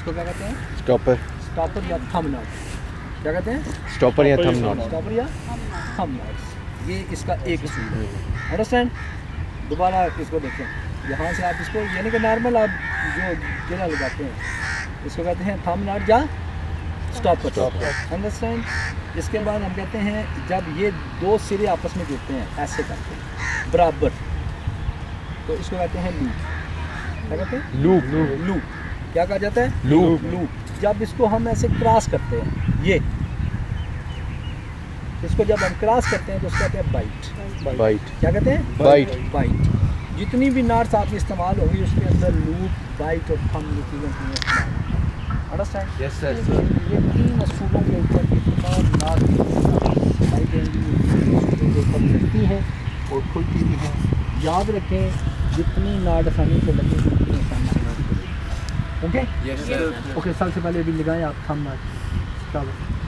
इसको क्या कहते हैं? स्टॉपर स्टॉपर या थम नॉट क्या कहते हैं? स्टॉपर या थंब नॉट स्टॉपर या थम नॉट ये इसका एक असूल है। अंडरस्टैंड दोबारा इसको देखें। यहाँ से आप इसको यानी कि नॉर्मल आप जो गिरा लगाते हैं इसको कहते हैं थम नॉट या स्टॉपर अंडरस्टैंड इसके बाद हम कहते हैं जब ये दो सिरे आपस में जुड़ते हैं ऐसे करते हैं बराबर। तो इसको कहते हैं लूप क्या कहते हैं? लूप लूप क्या कहा जाता है? लूप। लूप। जब इसको हम ऐसे क्रॉस करते हैं ये। इसको जब हम क्रॉस करते हैं तो उसको कहते हैं बाइट बाइट क्या कहते हैं? बाइट बाइट जितनी भी नाट्स आपकी इस्तेमाल होगी उसके अंदर लूप बाइट और थम ये चीज़ें अंडरस्टैंड यस ये तीन असूलों के ऊपर लगती हैं और खुलती भी हैं। याद रखें जितनी नाट आसानी से लगे उतनी आसानी ओके ओके सबसे पहले अभी लगाएँ आप थम चलो।